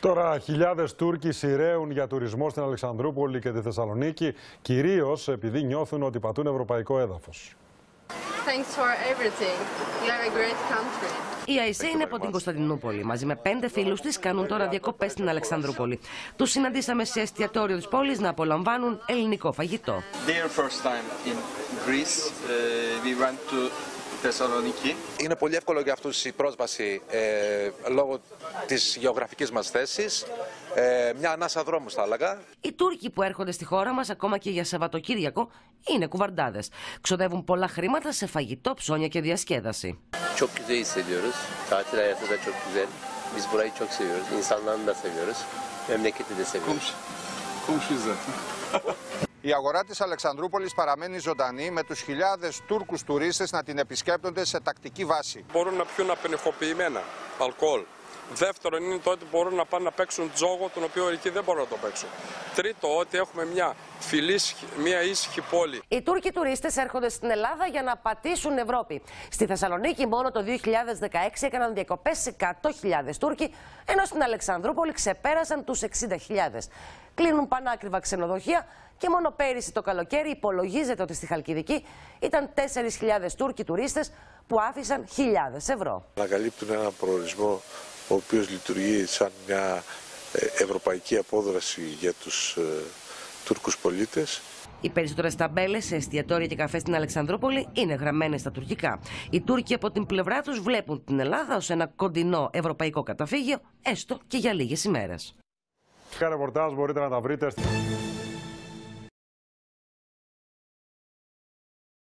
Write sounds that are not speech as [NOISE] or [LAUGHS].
Τώρα χιλιάδες Τούρκοι σειραίουν για τουρισμό στην Αλεξανδρούπολη και τη Θεσσαλονίκη, κυρίως επειδή νιώθουν ότι πατούν ευρωπαϊκό έδαφος. Thanks for everything. You are a great country. Η Αϊσέ είναι από την Κωνσταντινούπολη. Μαζί με πέντε φίλους της κάνουν τώρα διακοπές στην Αλεξανδρούπολη. Τους συναντήσαμε σε εστιατόριο της πόλης να απολαμβάνουν ελληνικό φαγητό. Their first time in Greece, uh, we went to Thessaloniki. Είναι πολύ εύκολο για αυτούς η πρόσβαση ε, λόγω της γεωγραφικής μας θέσης. Ε, μια ανάσα δρόμους θα έλεγα. Οι Τούρκοι που έρχονται στη χώρα μας ακόμα και για Σαββατοκύριακο είναι κουβαρντάδες. Ξοδεύουν πολλά χρήματα σε φαγητό, ψώνια και διασκέδαση. Çok güzel hissediyoruz. Tatil hayatı da çok güzel. Biz burayı çok seviyoruz. İnsanlarını da seviyoruz. Memleketi de seviyoruz. Komşuyuz zaten. [LAUGHS] Η αγορά της Αλεξανδρούπολης παραμένει ζωντανή με τους χιλιάδες Τούρκους τουρίστες να την επισκέπτονται σε τακτική βάση. μπορούν να πιούν απενεχοποιημένα αλκοόλ. Δεύτερον είναι το ότι μπορούν να πάνε να παίξουν τζόγο, τον οποίο εκεί δεν μπορούν να το παίξουν. Τρίτο, ότι έχουμε μια φιλή, μια ήσυχη πόλη. Οι Τούρκοι τουρίστες έρχονται στην Ελλάδα για να πατήσουν Ευρώπη. Στη Θεσσαλονίκη μόνο το 2016 έκαναν διακοπές 100.000 Τούρκοι, ενώ στην Αλεξανδρούπολη ξεπέρασαν τους 60.000. Κλείνουν πανάκριβα ξενοδοχεία και μόνο πέρυσι το καλοκαίρι υπολογίζεται ότι στη Χαλκιδική ήταν 4.000 Τούρκοι τουρίστες που άφησαν χιλιάδες ευρώ. ανακαλύπτουν έναν προορισμό ο οποίος λειτουργεί σαν μια ε, ευρωπαϊκή απόδραση για τους ε, Τούρκους πολίτες. Οι περισσότερες ταμπέλες σε εστιατόρια και καφές στην Αλεξανδρούπολη είναι γραμμένες στα τουρκικά. Οι Τούρκοι από την πλευρά τους βλέπουν την Ελλάδα ως ένα κοντινό ευρωπαϊκό καταφύγιο, έστω και για λίγες ημέρες. Ποια ρεπορτάζ μπορείτε να τα βρείτε. στη-